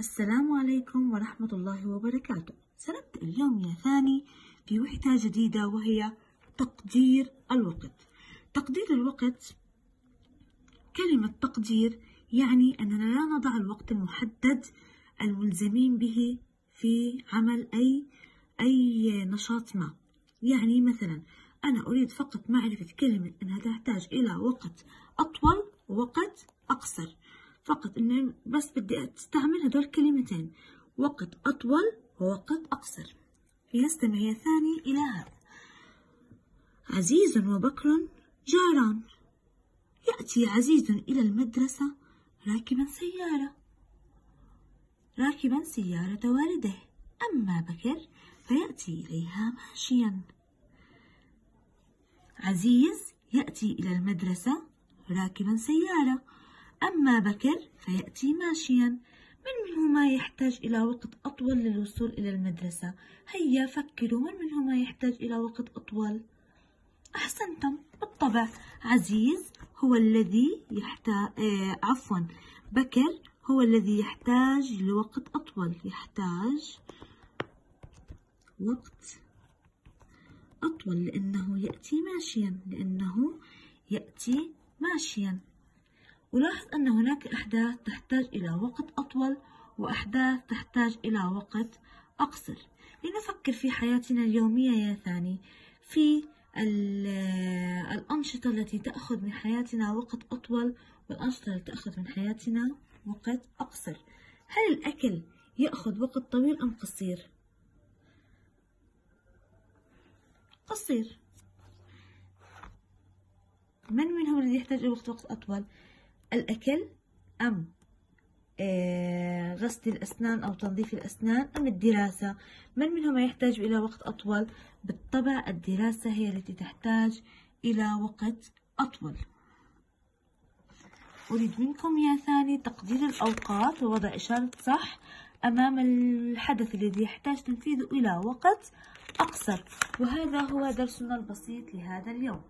السلام عليكم ورحمة الله وبركاته. سنبدأ اليوم يا ثاني في وحدة جديدة وهي تقدير الوقت. تقدير الوقت كلمة تقدير يعني أننا لا نضع الوقت المحدد الملزمين به في عمل أي أي نشاط ما. يعني مثلا أنا أريد فقط معرفة كلمة أنها تحتاج إلى وقت أطول ووقت أقصر. فقط إنه بس بدي أستعمل هدول الكلمتين وقت أطول ووقت أقصر. لنستمع يا ثاني إلى هذا. عزيز وبكر جاران. يأتي عزيز إلى المدرسة راكبا سيارة. راكبا سيارة والده. أما بكر فيأتي إليها ماشيا. عزيز يأتي إلى المدرسة راكبا سيارة. أما بكر فيأتي ماشيا. من منهما يحتاج إلى وقت أطول للوصول إلى المدرسة. هيا فكروا من منهما يحتاج إلى وقت أطول؟ أحسنتم. بالطبع عزيز هو الذي يحتاج آه عفوا بكر هو الذي يحتاج لوقت أطول. يحتاج وقت أطول لأنه يأتي ماشيا لأنه يأتي ماشيا. ولاحظ أن هناك أحداث تحتاج إلى وقت أطول وأحداث تحتاج إلى وقت أقصر لنفكر في حياتنا اليومية يا ثاني في الأنشطة التي تأخذ من حياتنا وقت أطول والأنشطة التي تأخذ من حياتنا وقت أقصر هل الأكل يأخذ وقت طويل أم قصير؟ قصير من منهم الذي يحتاج وقت وقت أطول؟ الأكل أم آه، غسل الأسنان أو تنظيف الأسنان أم الدراسة؟ من منهما يحتاج إلى وقت أطول؟ بالطبع الدراسة هي التي تحتاج إلى وقت أطول. أريد منكم يا ثاني تقدير الأوقات ووضع إشارة صح أمام الحدث الذي يحتاج تنفيذه إلى وقت أقصر. وهذا هو درسنا البسيط لهذا اليوم.